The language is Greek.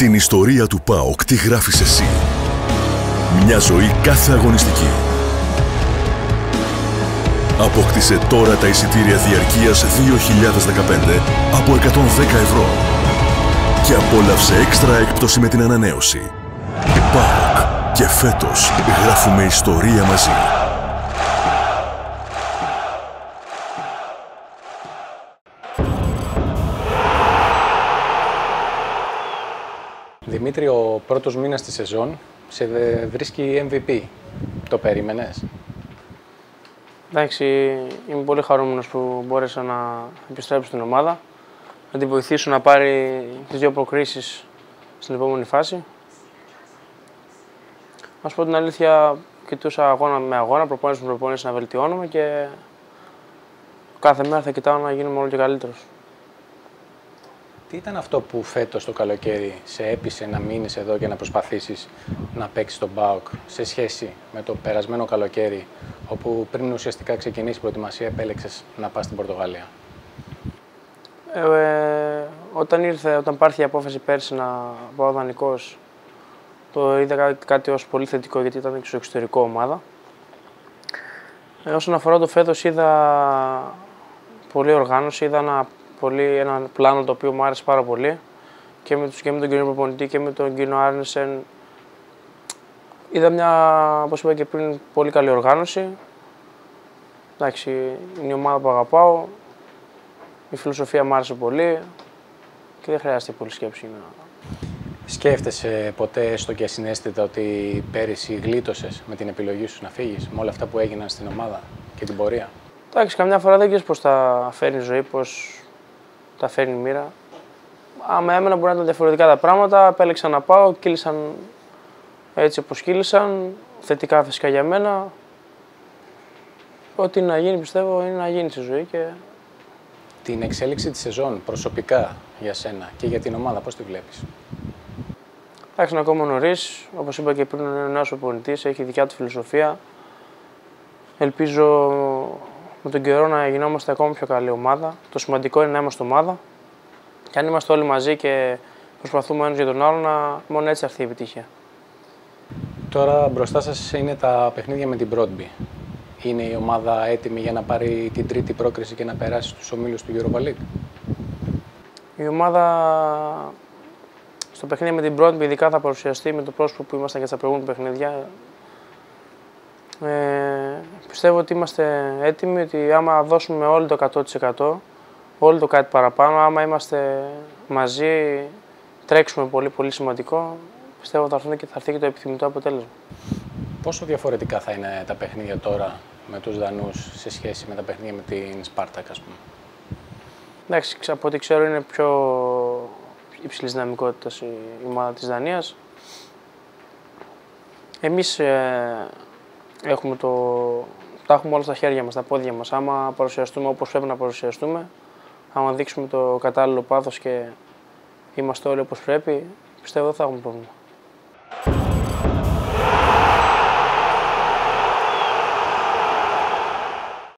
Την ιστορία του ΠΑΟΚ τη γράφεις εσύ. Μια ζωή κάθε αγωνιστική. Απόκτησε τώρα τα εισιτήρια διαρκείας 2015 από 110 ευρώ. Και απόλαυσε έξτρα έκπτωση με την ανανέωση. ΠΑΟΚ. Και φέτος γράφουμε ιστορία μαζί. Δημήτρη, ο πρώτος μήνας της σεζόν σε βρίσκει MVP. Το περίμενες; Εντάξει, είμαι πολύ χαρούμενος που μπόρεσα να επιστρέψω στην ομάδα, να την βοηθήσω να πάρει τις δύο προκρίσεις στην επόμενη φάση. Να σου πω την αλήθεια, κοιτούσα αγώνα με αγώνα, προπόνηση με προπόνηση να βελτιώνουμε και κάθε μέρα θα κοιτάω να γίνουμε όλο και καλύτερος. Τι ήταν αυτό που φέτος το καλοκαίρι σε έπεισε να μείνεις εδώ και να προσπαθήσεις να παίξεις τον ΠΑΟΚ σε σχέση με το περασμένο καλοκαίρι όπου πριν ουσιαστικά ξεκινήσει η προετοιμασία επέλεξες να πας στην Πορτογαλία; Ε, όταν ήρθε, όταν πάρθη η απόφαση πέρσι να πάω δανεικός, το είδα κάτι ως πολύ θετικό γιατί ήταν στο εξωτερικό ομάδα. Ε, όσον αφορά το φέτος είδα πολύ οργάνωση, είδα ένα πολύ, ένα πλάνο το οποίο μου άρεσε πάρα πολύ και με, τους, και με τον κύριο προπονητή και με τον κύριο Άρνεσεν. Είδα μια, όπως είπα και πριν, πολύ καλή οργάνωση. Εντάξει, είναι η ομάδα που αγαπάω. Η φιλοσοφία μου άρεσε πολύ και δεν χρειάζεται πολύ σκέψη να... Σκέφτεσαι ποτέ έστω και συνέστητα ότι πέρυσι γλίτωσες με την επιλογή σου να φύγεις με όλα αυτά που έγιναν στην ομάδα και την πορεία; Εντάξει, καμιά φορά δεν ξέρεις πώς θα φέρνει η ζωή, πώ τα φέρνει η μοίρα. Άμα έμενα μπορεί να ήταν διαφορετικά τα πράγματα. Επέλεξα να πάω, κύλησαν έτσι όπως κύλησαν. Θετικά φυσικά για μένα. Ό,τι να γίνει πιστεύω είναι να γίνει στη ζωή και... Την εξέλιξη της σεζόν προσωπικά για σένα και για την ομάδα, πώς τη βλέπεις; Εντάξει, είναι ακόμα νωρίς. Όπως είπα και πριν, είναι ένα νέο οπονητή, έχει δικιά του φιλοσοφία. Ελπίζω με τον καιρό να γινόμαστε ακόμα πιο καλή ομάδα. Το σημαντικό είναι να είμαστε ομάδα. Και αν είμαστε όλοι μαζί και προσπαθούμε ένας για τον άλλο, να... μόνο έτσι έρθει η επιτυχία. Τώρα μπροστά σας είναι τα παιχνίδια με την Broadby. Είναι η ομάδα έτοιμη για να πάρει την τρίτη πρόκριση και να περάσει στους ομίλους του Europa League; Η ομάδα στο παιχνίδι με την Broadby ειδικά θα παρουσιαστεί με το πρόσωπο που ήμασταν και στα προηγούμενα παιχνίδια. Ε, πιστεύω ότι είμαστε έτοιμοι, ότι άμα δώσουμε όλοι το 100%, όλοι το κάτι παραπάνω, άμα είμαστε μαζί, τρέξουμε πολύ πολύ σημαντικό, πιστεύω ότι θα, και, θα έρθει και το επιθυμητό αποτέλεσμα. Πόσο διαφορετικά θα είναι τα παιχνίδια τώρα με τους Δανούς σε σχέση με τα παιχνίδια με την Σπάρτακ, ας πούμε; Εντάξει, από ό,τι ξέρω είναι πιο υψηλής δυναμικότητας η ομάδα της Δανίας. Εμείς ε, έχουμε το, τα έχουμε όλα στα χέρια μας, στα πόδια μας. Άμα παρουσιαστούμε όπως πρέπει να παρουσιαστούμε, άμα δείξουμε το κατάλληλο πάθος και είμαστε όλοι όπως πρέπει, πιστεύω δεν θα έχουμε πρόβλημα.